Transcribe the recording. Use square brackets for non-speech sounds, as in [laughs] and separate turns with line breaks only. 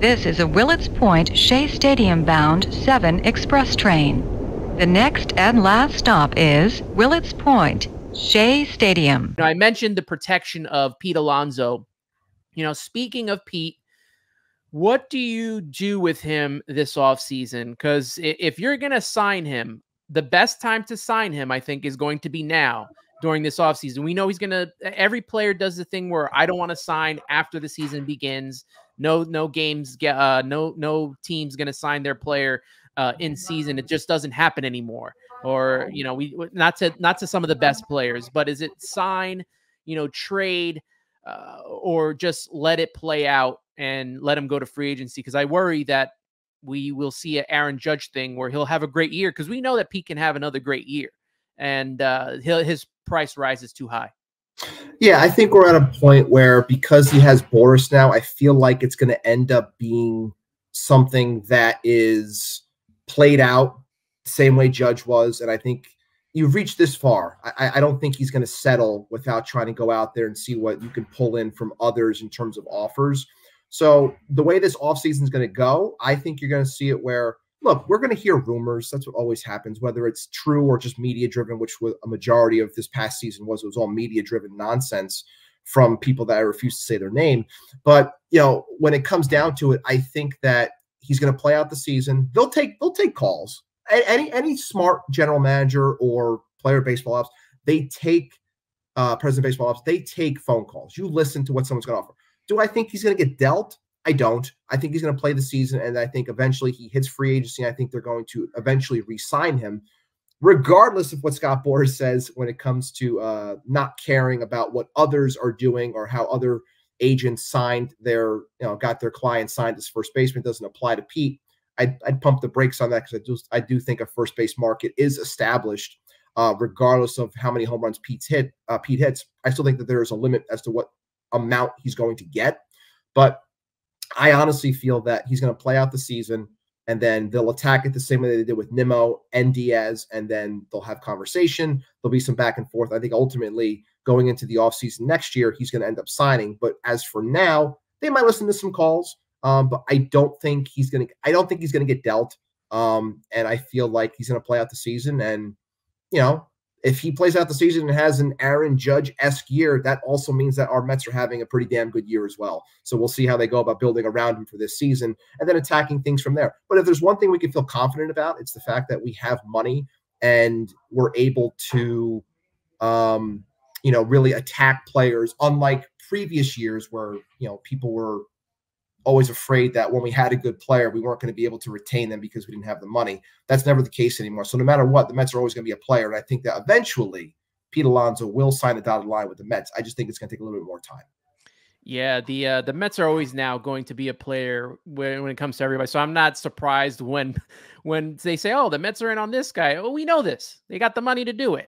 This is a Willets Point Shea Stadium bound 7 express train. The next and last stop is Willets Point, Shea Stadium.
Now, I mentioned the protection of Pete Alonso. You know, speaking of Pete, what do you do with him this offseason? Because if you're going to sign him, the best time to sign him, I think, is going to be now during this offseason. We know he's going to, every player does the thing where I don't want to sign after the season begins. No, no games get, uh, no, no team's to sign their player uh, in season. It just doesn't happen anymore. Or you know, we not to not to some of the best players, but is it sign, you know, trade, uh, or just let it play out and let him go to free agency? Because I worry that we will see an Aaron Judge thing where he'll have a great year because we know that Pete can have another great year, and uh, his price rises too high.
Yeah, I think we're at a point where because he has Boras now, I feel like it's going to end up being something that is played out same way Judge was, and I think you've reached this far. I, I don't think he's going to settle without trying to go out there and see what you can pull in from others in terms of offers. So the way this offseason is going to go, I think you're going to see it where look, we're going to hear rumors. That's what always happens, whether it's true or just media driven, which a majority of this past season was. It was all media driven nonsense from people that I refuse to say their name. But you know, when it comes down to it, I think that He's going to play out the season. They'll take they'll take calls. Any any smart general manager or player baseball ops, they take uh, president baseball ops. They take phone calls. You listen to what someone's going to offer. Do I think he's going to get dealt? I don't. I think he's going to play the season, and I think eventually he hits free agency. I think they're going to eventually re-sign him, regardless of what Scott Boras says when it comes to uh, not caring about what others are doing or how other agents signed their, you know, got their client signed as first baseman doesn't apply to Pete. I'd, I'd pump the brakes on that because I do, I do think a first base market is established, uh, regardless of how many home runs Pete's hit. Uh, Pete hits. I still think that there is a limit as to what amount he's going to get, but I honestly feel that he's going to play out the season and then they'll attack it the same way they did with Nimmo and Diaz, and then they'll have conversation. There'll be some back and forth. I think ultimately going into the offseason next year, he's going to end up signing. But as for now, they might listen to some calls. Um, but I don't think he's going to. I don't think he's going to get dealt. Um, and I feel like he's going to play out the season. And you know, if he plays out the season and has an Aaron Judge esque year, that also means that our Mets are having a pretty damn good year as well. So we'll see how they go about building around him for this season and then attacking things from there. But if there's one thing we can feel confident about, it's the fact that we have money and we're able to um, you know, really attack players, unlike previous years where, you know, people were always afraid that when we had a good player, we weren't going to be able to retain them because we didn't have the money. That's never the case anymore. So no matter what, the Mets are always going to be a player. And I think that eventually Pete Alonso will sign a dotted line with the Mets. I just think it's going to take a little bit more time.
Yeah, the uh, the Mets are always now going to be a player when, when it comes to everybody. So I'm not surprised when [laughs] when they say, "Oh, the Mets are in on this guy." Oh, we know this. They got the money to do it.